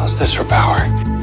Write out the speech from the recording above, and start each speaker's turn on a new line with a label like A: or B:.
A: How's this for power?